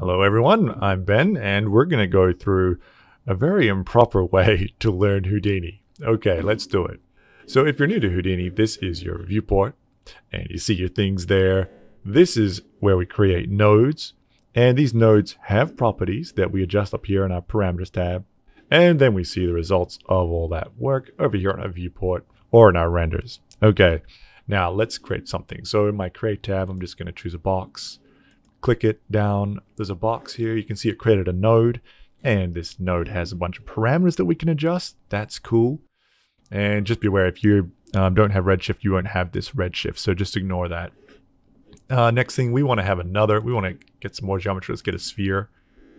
Hello everyone, I'm Ben and we're going to go through a very improper way to learn Houdini. Okay, let's do it. So if you're new to Houdini, this is your viewport and you see your things there. This is where we create nodes and these nodes have properties that we adjust up here in our parameters tab. And then we see the results of all that work over here on our viewport or in our renders. Okay, now let's create something. So in my create tab, I'm just going to choose a box click it down. There's a box here. You can see it created a node. And this node has a bunch of parameters that we can adjust. That's cool. And just be aware, if you um, don't have Redshift, you won't have this Redshift. So just ignore that. Uh, next thing, we want to have another. We want to get some more geometry. Let's get a sphere.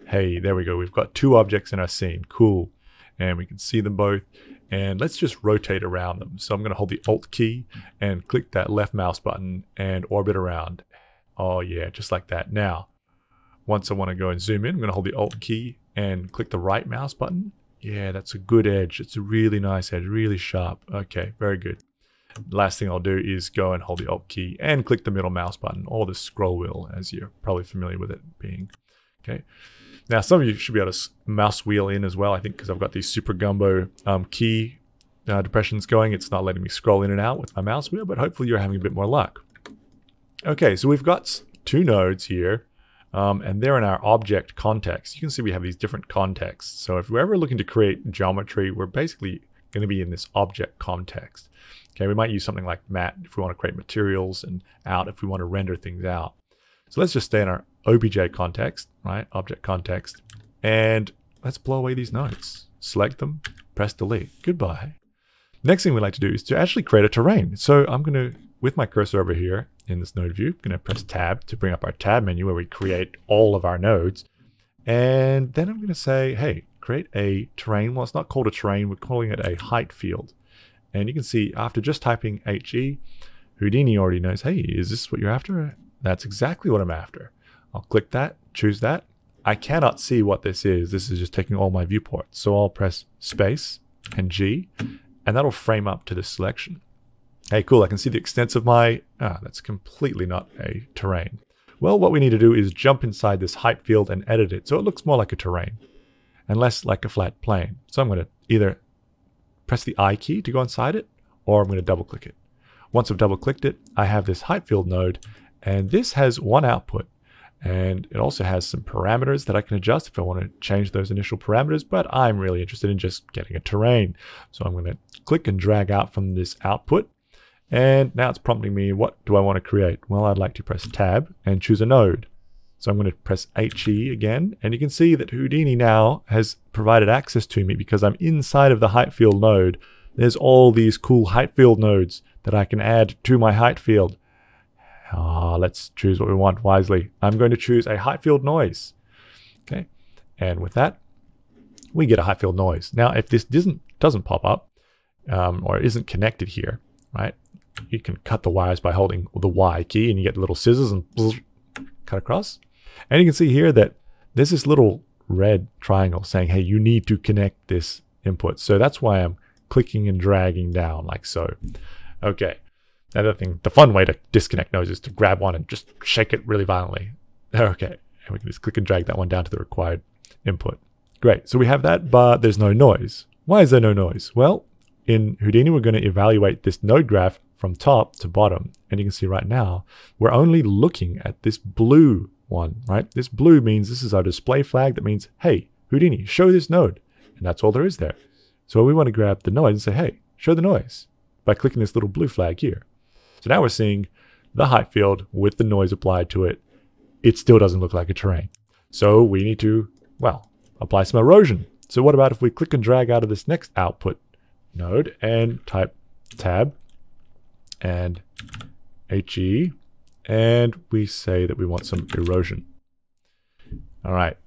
Hey, there we go. We've got two objects in our scene. Cool. And we can see them both. And let's just rotate around them. So I'm going to hold the Alt key and click that left mouse button and orbit around. Oh yeah, just like that. Now, once I want to go and zoom in, I'm going to hold the Alt key and click the right mouse button. Yeah, that's a good edge. It's a really nice edge, really sharp. Okay, very good. Last thing I'll do is go and hold the Alt key and click the middle mouse button or the scroll wheel as you're probably familiar with it being. Okay. Now, some of you should be able to mouse wheel in as well, I think, because I've got these Super Gumbo um, key uh, depressions going. It's not letting me scroll in and out with my mouse wheel, but hopefully you're having a bit more luck. Okay, so we've got two nodes here, um, and they're in our object context. You can see we have these different contexts. So if we're ever looking to create geometry, we're basically going to be in this object context. Okay, we might use something like mat if we want to create materials and out if we want to render things out. So let's just stay in our OBJ context, right? Object context. And let's blow away these nodes. Select them, press delete. Goodbye. Next thing we'd like to do is to actually create a terrain. So I'm going to, with my cursor over here, in this node view. I'm going to press tab to bring up our tab menu where we create all of our nodes. And then I'm going to say, hey, create a terrain. Well, it's not called a terrain. We're calling it a height field. And you can see after just typing HE, Houdini already knows, hey, is this what you're after? That's exactly what I'm after. I'll click that, choose that. I cannot see what this is. This is just taking all my viewports. So I'll press space and G, and that'll frame up to this selection. Hey, cool, I can see the extents of my... Ah, that's completely not a terrain. Well, what we need to do is jump inside this height field and edit it so it looks more like a terrain and less like a flat plane. So I'm going to either press the I key to go inside it or I'm going to double click it. Once I've double clicked it, I have this height field node and this has one output and it also has some parameters that I can adjust if I want to change those initial parameters, but I'm really interested in just getting a terrain. So I'm going to click and drag out from this output and now it's prompting me, what do I want to create? Well, I'd like to press tab and choose a node. So I'm going to press HE again, and you can see that Houdini now has provided access to me because I'm inside of the height field node. There's all these cool height field nodes that I can add to my height field. Ah, let's choose what we want wisely. I'm going to choose a height field noise. Okay, and with that, we get a height field noise. Now, if this doesn't doesn't pop up um, or isn't connected here, right? You can cut the wires by holding the Y key and you get little scissors and cut across. And you can see here that there's this little red triangle saying, hey, you need to connect this input. So that's why I'm clicking and dragging down like so. Okay. Another thing, the fun way to disconnect nodes is to grab one and just shake it really violently. Okay. And we can just click and drag that one down to the required input. Great. So we have that, but there's no noise. Why is there no noise? Well, in Houdini, we're going to evaluate this node graph from top to bottom. And you can see right now, we're only looking at this blue one, right? This blue means this is our display flag that means, hey, Houdini, show this node. And that's all there is there. So we want to grab the noise and say, hey, show the noise by clicking this little blue flag here. So now we're seeing the height field with the noise applied to it. It still doesn't look like a terrain. So we need to, well, apply some erosion. So what about if we click and drag out of this next output node and type tab and HE, and we say that we want some erosion. All right,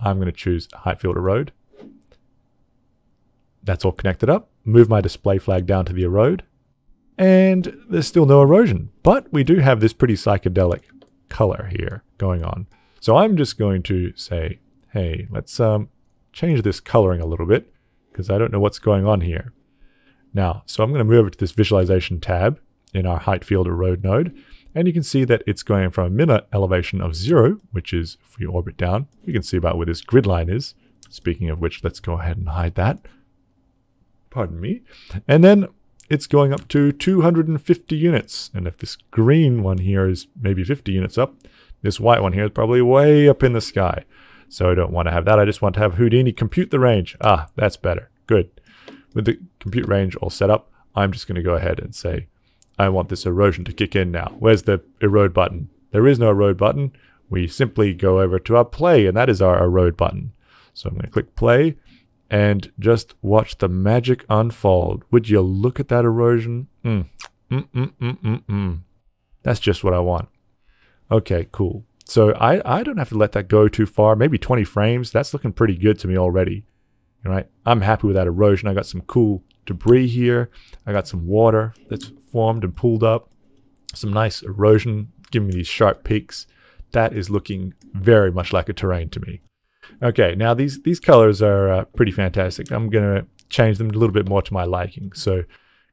I'm going to choose height field erode. That's all connected up. Move my display flag down to the erode, and there's still no erosion, but we do have this pretty psychedelic color here going on. So I'm just going to say, hey, let's um, change this coloring a little bit because I don't know what's going on here. Now, so I'm going to move over to this visualization tab in our height field erode node. And you can see that it's going from a minute elevation of zero, which is if we orbit down, we can see about where this grid line is. Speaking of which, let's go ahead and hide that. Pardon me. And then it's going up to 250 units. And if this green one here is maybe 50 units up, this white one here is probably way up in the sky. So I don't want to have that. I just want to have Houdini compute the range. Ah, that's better. Good. With the compute range all set up, I'm just going to go ahead and say, I want this erosion to kick in now. Where's the erode button? There is no erode button. We simply go over to our play, and that is our erode button. So I'm going to click play and just watch the magic unfold. Would you look at that erosion? Mm. Mm, mm, mm, mm, mm. That's just what I want. Okay, cool. So I, I don't have to let that go too far. Maybe 20 frames. That's looking pretty good to me already. Right. I'm happy with that erosion. I got some cool debris here. I got some water that's formed and pulled up. Some nice erosion giving me these sharp peaks. That is looking very much like a terrain to me. Okay, now these, these colors are uh, pretty fantastic. I'm going to change them a little bit more to my liking. So I'm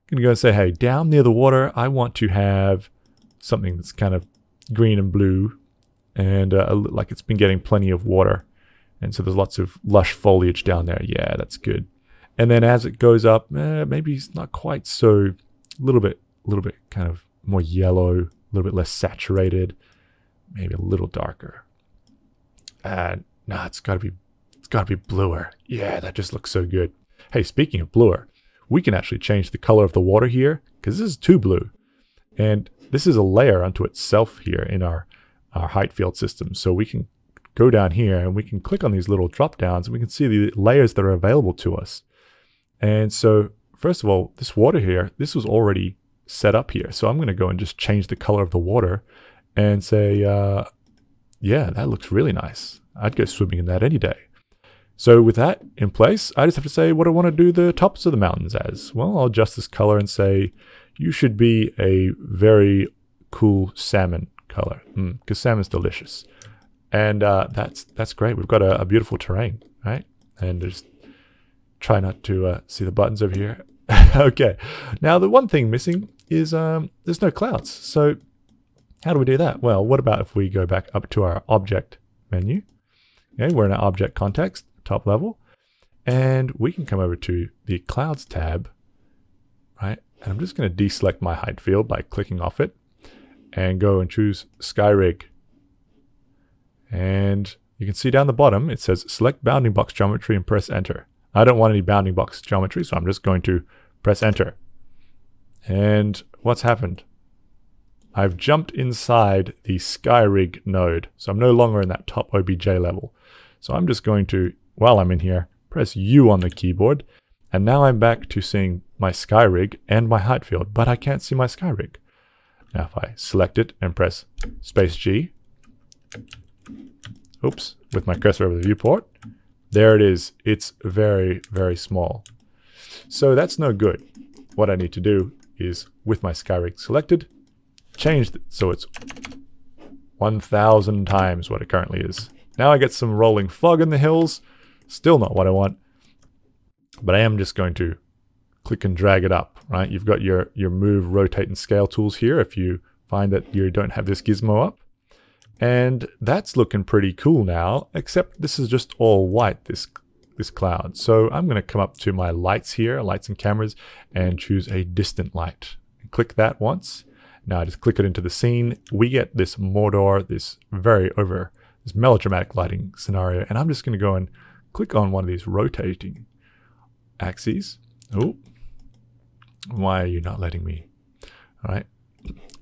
going to go and say, hey, down near the water, I want to have something that's kind of green and blue and uh, like it's been getting plenty of water. And so there's lots of lush foliage down there. Yeah, that's good. And then as it goes up, eh, maybe it's not quite so, a little bit, a little bit kind of more yellow, a little bit less saturated, maybe a little darker. And nah, it's gotta be, it's gotta be bluer. Yeah, that just looks so good. Hey, speaking of bluer, we can actually change the color of the water here because this is too blue. And this is a layer unto itself here in our, our height field system. So we can go down here and we can click on these little drop downs and we can see the layers that are available to us. And so first of all, this water here, this was already set up here. So I'm going to go and just change the color of the water and say, uh, yeah, that looks really nice. I'd go swimming in that any day. So with that in place, I just have to say what I want to do the tops of the mountains as. Well, I'll adjust this color and say, you should be a very cool salmon color because mm, salmon's delicious. And uh, that's that's great. We've got a, a, beautiful terrain, right? And just try not to uh, see the buttons over here. okay. Now the one thing missing is um, there's no clouds. So how do we do that? Well, what about if we go back up to our object menu? Okay, we're in our object context, top level, and we can come over to the clouds tab, right? And I'm just going to deselect my height field by clicking off it and go and choose SkyRig. And you can see down the bottom, it says select bounding box geometry and press enter. I don't want any bounding box geometry, so I'm just going to press enter. And what's happened? I've jumped inside the SkyRig node. So I'm no longer in that top OBJ level. So I'm just going to, while I'm in here, press U on the keyboard. And now I'm back to seeing my SkyRig and my height field, but I can't see my SkyRig. Now if I select it and press space G, oops, with my cursor over the viewport, there it is. It's very, very small. So that's no good. What I need to do is, with my SkyRig selected, change it so it's 1,000 times what it currently is. Now I get some rolling fog in the hills. Still not what I want. But I am just going to click and drag it up, right? You've got your, your move, rotate, and scale tools here if you find that you don't have this gizmo up. And that's looking pretty cool now, except this is just all white, this, this cloud. So I'm going to come up to my lights here, lights and cameras, and choose a distant light. Click that once. Now I just click it into the scene. We get this Mordor, this very over, this melodramatic lighting scenario. And I'm just going to go and click on one of these rotating axes. Oh, why are you not letting me? All right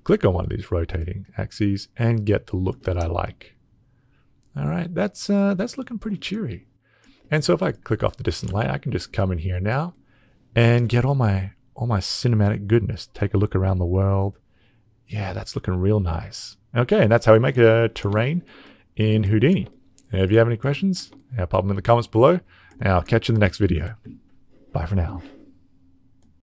click on one of these rotating axes and get the look that I like. All right, that's, uh, that's looking pretty cheery. And so if I click off the distant light, I can just come in here now and get all my, all my cinematic goodness. Take a look around the world. Yeah, that's looking real nice. Okay, and that's how we make a terrain in Houdini. And if you have any questions, pop them in the comments below, and I'll catch you in the next video. Bye for now.